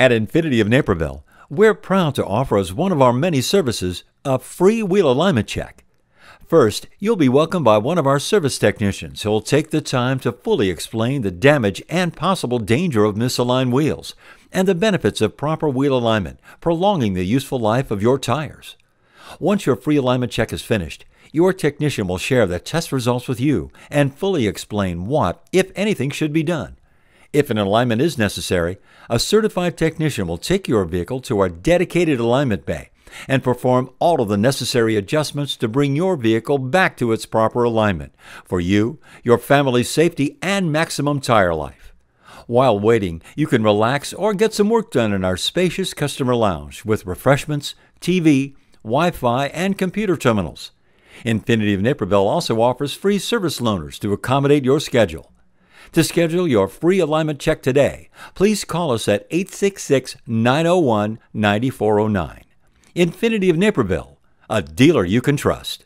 At Infiniti of Naperville, we're proud to offer as one of our many services a free wheel alignment check. First, you'll be welcomed by one of our service technicians who will take the time to fully explain the damage and possible danger of misaligned wheels and the benefits of proper wheel alignment, prolonging the useful life of your tires. Once your free alignment check is finished, your technician will share the test results with you and fully explain what, if anything, should be done. If an alignment is necessary, a certified technician will take your vehicle to our dedicated alignment bay and perform all of the necessary adjustments to bring your vehicle back to its proper alignment for you, your family's safety, and maximum tire life. While waiting, you can relax or get some work done in our spacious customer lounge with refreshments, TV, Wi Fi, and computer terminals. Infiniti of Naperville also offers free service loaners to accommodate your schedule. To schedule your free alignment check today, please call us at 866 901 9409. Infiniti of Naperville, a dealer you can trust.